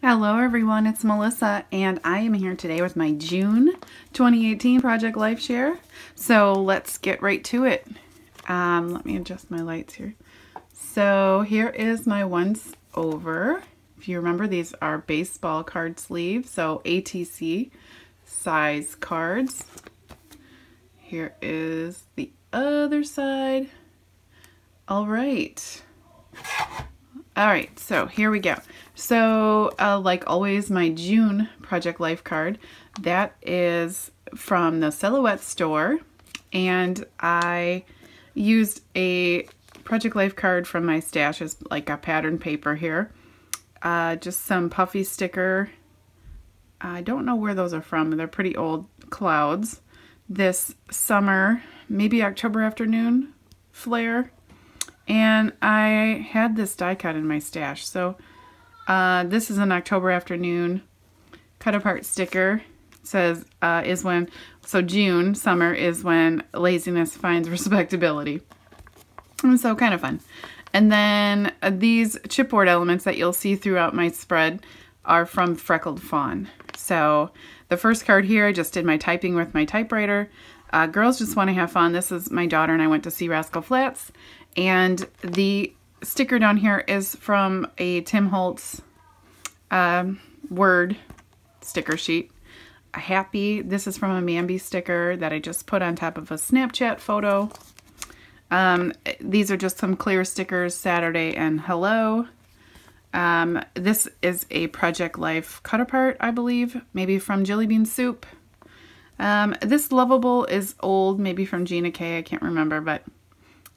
Hello everyone, it's Melissa and I am here today with my June 2018 Project Life Share. So let's get right to it. Um, let me adjust my lights here. So here is my once over. If you remember, these are baseball card sleeves, so ATC size cards. Here is the other side. All right. All right, so here we go. So, uh, like always, my June Project Life card, that is from the Silhouette store. And I used a Project Life card from my stash as like a pattern paper here. Uh, just some puffy sticker. I don't know where those are from. They're pretty old clouds. This summer, maybe October afternoon flare. And I had this die cut in my stash. So uh, this is an October afternoon cut apart sticker. It says uh, is when, so June, summer, is when laziness finds respectability. And so kind of fun. And then uh, these chipboard elements that you'll see throughout my spread are from Freckled Fawn. So the first card here, I just did my typing with my typewriter. Uh, girls just want to have fun. This is my daughter and I went to see Rascal Flatts. And the sticker down here is from a Tim Holtz um, word sticker sheet. A happy, this is from a Mambi sticker that I just put on top of a Snapchat photo. Um, these are just some clear stickers, Saturday and hello. Um, this is a Project Life cut apart, I believe, maybe from Jillibean Soup. Um, this lovable is old, maybe from Gina K. I can't remember, but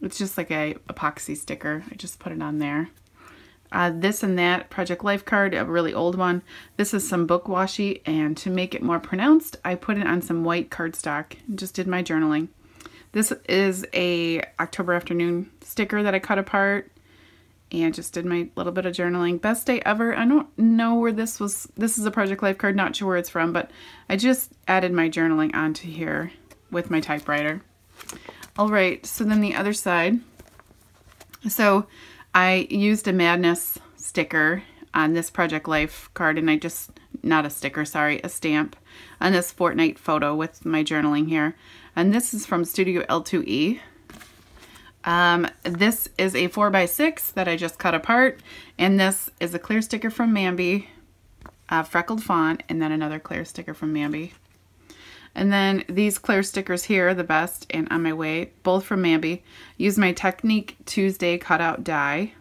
it's just like a epoxy sticker. I just put it on there. Uh, this and that Project Life card, a really old one. This is some book washi, and to make it more pronounced, I put it on some white cardstock and just did my journaling. This is a October afternoon sticker that I cut apart and just did my little bit of journaling. Best day ever. I don't know where this was. This is a Project Life card, not sure where it's from, but I just added my journaling onto here with my typewriter. All right, so then the other side. So I used a Madness sticker on this Project Life card, and I just, not a sticker, sorry, a stamp on this Fortnite photo with my journaling here. And this is from Studio L2E. Um, this is a 4x6 that I just cut apart, and this is a clear sticker from Mambi, a Freckled Fawn, and then another clear sticker from Mambi. And then these clear stickers here, are the best, and On My Way, both from Mambi. Use my Technique Tuesday cutout die.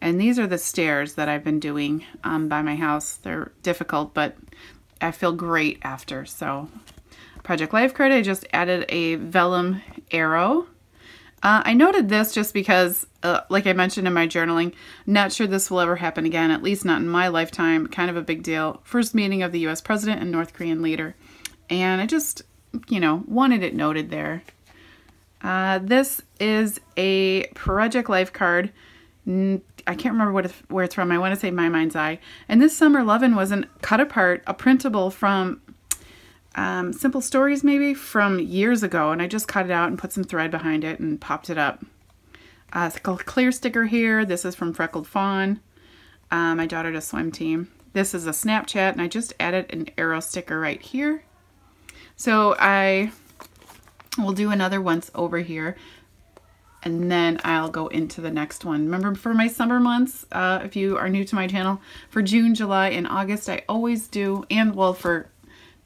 And these are the stairs that I've been doing um, by my house. They're difficult, but I feel great after. So Project Life card, I just added a vellum arrow. Uh, I noted this just because, uh, like I mentioned in my journaling, not sure this will ever happen again, at least not in my lifetime. Kind of a big deal. First meeting of the U.S. President and North Korean leader and I just, you know, wanted it noted there. Uh, this is a Project Life card. I can't remember what it's, where it's from. I want to say My Mind's Eye. And this Summer Lovin' was an cut apart, a printable from um, Simple Stories maybe from years ago. And I just cut it out and put some thread behind it and popped it up. Uh, clear sticker here. This is from Freckled Fawn. Uh, my daughter does swim team. This is a Snapchat and I just added an arrow sticker right here. So I will do another once over here and then I'll go into the next one. Remember for my summer months, uh, if you are new to my channel, for June, July, and August, I always do, and well, for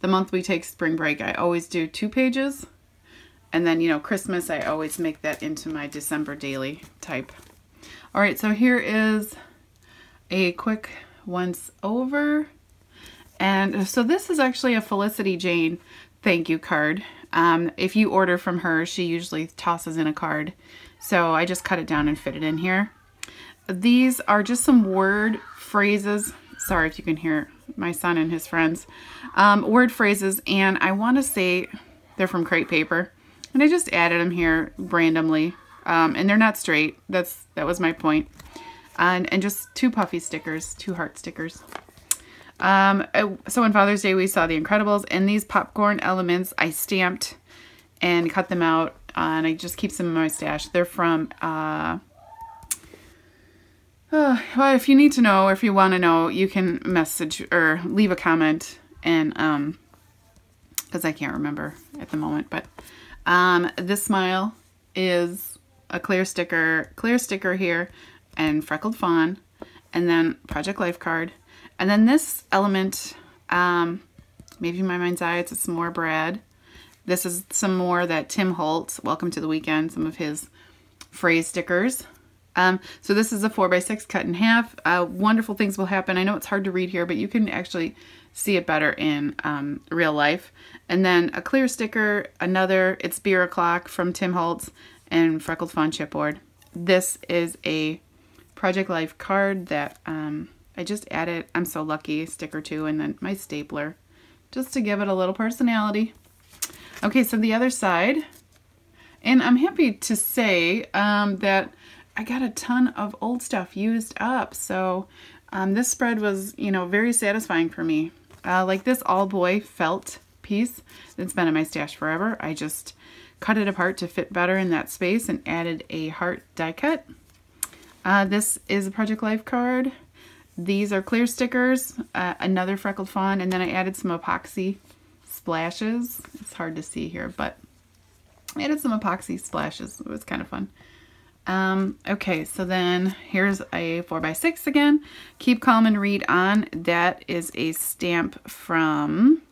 the month we take spring break, I always do two pages. And then, you know, Christmas, I always make that into my December daily type. All right, so here is a quick once over. And so this is actually a Felicity Jane thank you card. Um, if you order from her, she usually tosses in a card. So I just cut it down and fit it in here. These are just some word phrases. Sorry if you can hear my son and his friends. Um, word phrases, and I want to say they're from Crate Paper. And I just added them here randomly. Um, and they're not straight. That's That was my point. And, and just two puffy stickers, two heart stickers. Um, uh, so on Father's Day, we saw The Incredibles, and these popcorn elements I stamped and cut them out, uh, and I just keep some in my stash. They're from, uh, Uh, well, if you need to know or if you want to know, you can message or leave a comment and um because I can't remember at the moment, but um this smile is a clear sticker, clear sticker here and freckled fawn and then Project Life card. And then this element um maybe my mind's eye, it's some more bread. This is some more that Tim Holtz, Welcome to the Weekend, some of his phrase stickers. Um, so this is a 4x6 cut in half. Uh, wonderful things will happen. I know it's hard to read here, but you can actually see it better in um, real life. And then a clear sticker, another, it's Beer O'Clock from Tim Holtz and Freckled Fawn Chipboard. This is a Project Life card that um, I just added, I'm so lucky, sticker two, and then my stapler, just to give it a little personality. Okay, so the other side, and I'm happy to say um, that I got a ton of old stuff used up. So um, this spread was, you know, very satisfying for me. Uh, like this all boy felt piece that's been in my stash forever. I just cut it apart to fit better in that space and added a heart die cut. Uh, this is a Project Life card. These are clear stickers, uh, another freckled fawn, and then I added some epoxy splashes. It's hard to see here, but I added some epoxy splashes. It was kind of fun. Um, okay, so then here's a 4x6 again. Keep calm and read on. That is a stamp from...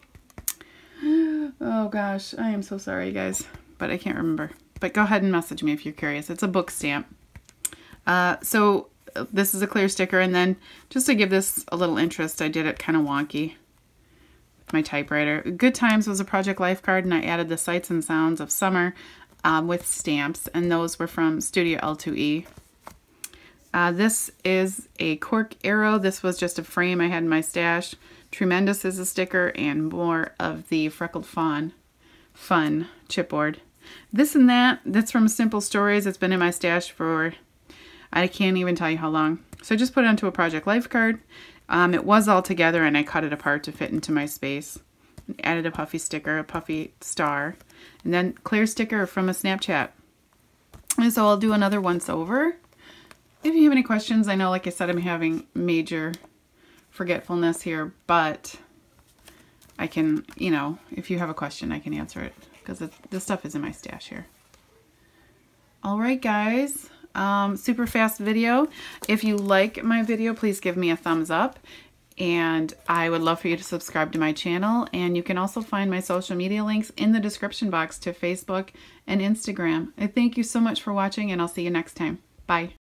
Oh gosh, I am so sorry, guys, but I can't remember. But go ahead and message me if you're curious. It's a book stamp. Uh, so this is a clear sticker, and then just to give this a little interest, I did it kind of wonky with my typewriter. Good Times was a Project Life card, and I added the sights and sounds of summer um, with stamps, and those were from Studio L2E. Uh, this is a cork arrow. This was just a frame I had in my stash. Tremendous is a sticker, and more of the Freckled Fawn Fun chipboard. This and that, that's from Simple Stories. It's been in my stash for, I can't even tell you how long. So I just put it onto a Project Life card. Um, it was all together and I cut it apart to fit into my space. Added a puffy sticker, a puffy star. And then clear sticker from a Snapchat. And so I'll do another once over. If you have any questions, I know, like I said, I'm having major forgetfulness here, but I can, you know, if you have a question, I can answer it because this stuff is in my stash here. All right, guys. Um, super fast video. If you like my video, please give me a thumbs up and I would love for you to subscribe to my channel and you can also find my social media links in the description box to Facebook and Instagram. I thank you so much for watching and I'll see you next time. Bye.